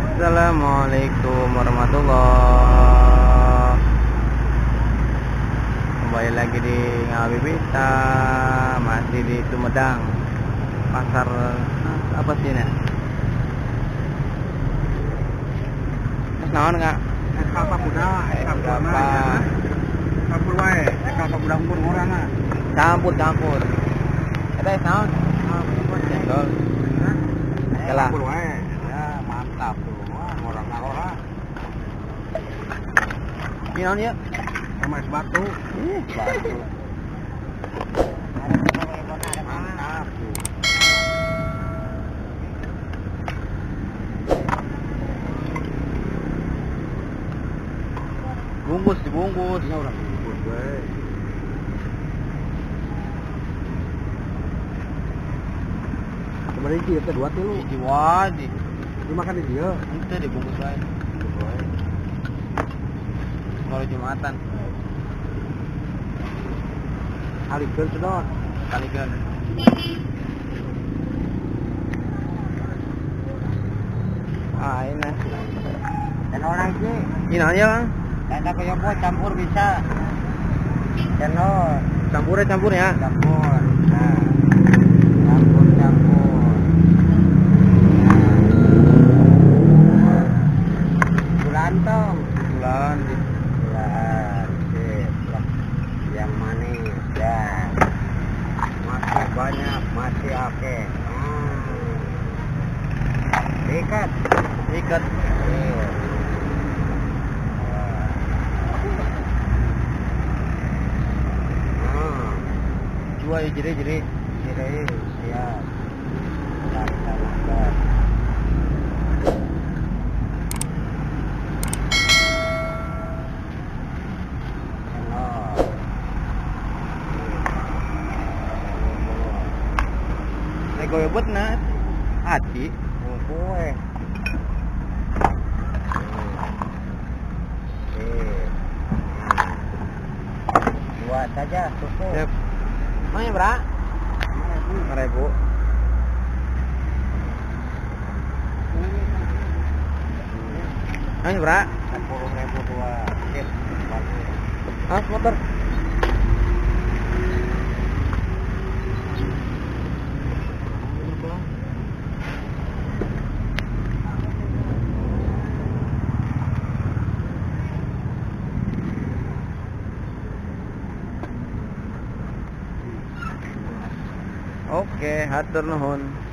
Assalamualaikum warahmatullah Kembali lagi di Ngawibita Masih di Sumedang Pasar Apa sih ini? Mas naon nggak? Kapal muda, kapal Berapa? kapal wae, kapal muda umur ngorana. Campur campur Kita naon? Cendol Salah. Naon ya? Sama es batu. Ih, batu. Mantap tuh. Bungkus dibungkus Ini orang bungkus. Kemarin dia kedua tuh lu. Di wadi Dimakan di dia. Itu dibungkus lain Kalau Jumatan Alikeun sedot. Kalikan Ah ini Dan orang sih. Ini aja bang Ada kayak buat campur bisa. Channel Campurnya campur ya campur. Nah. Campur campur. Masih oke. Hmm. Ikat. Ikat Iya. Dua ya jadi jadi Kirain siap. Laksanakan. Nego yobot na Hati Kue. Dua saja cukup. Yep Mana ya bra? Lima ribu Mana bra? Sepuluh ribu dua. Ah motor Oke, hatur nuhun.